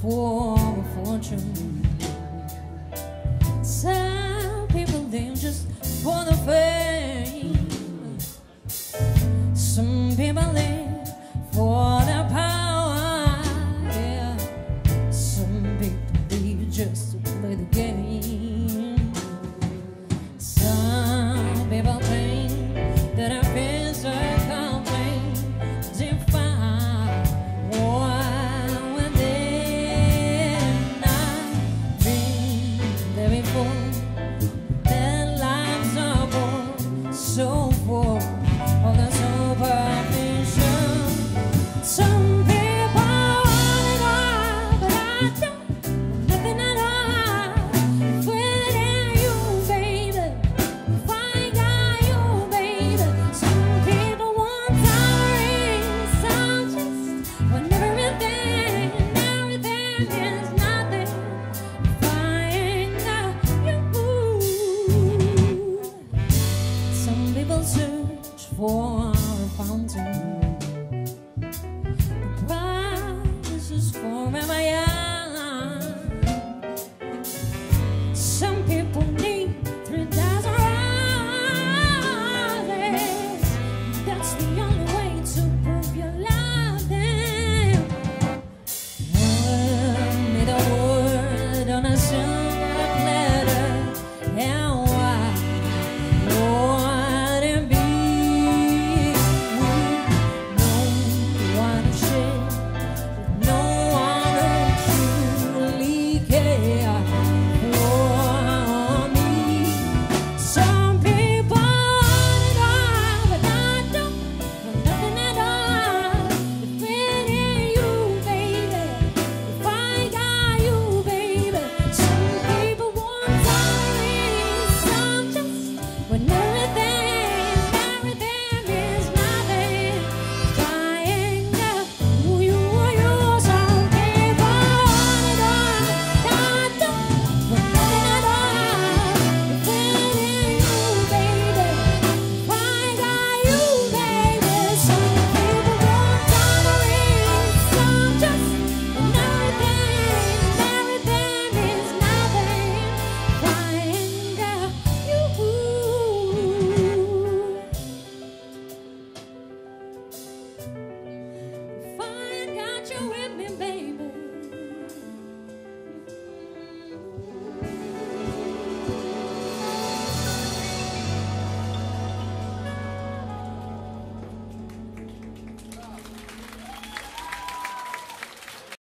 for a fortune. Some people live just for the fame. Some people live for the power. Yeah. Some people live just Some people want it but I don't. 黄金。care.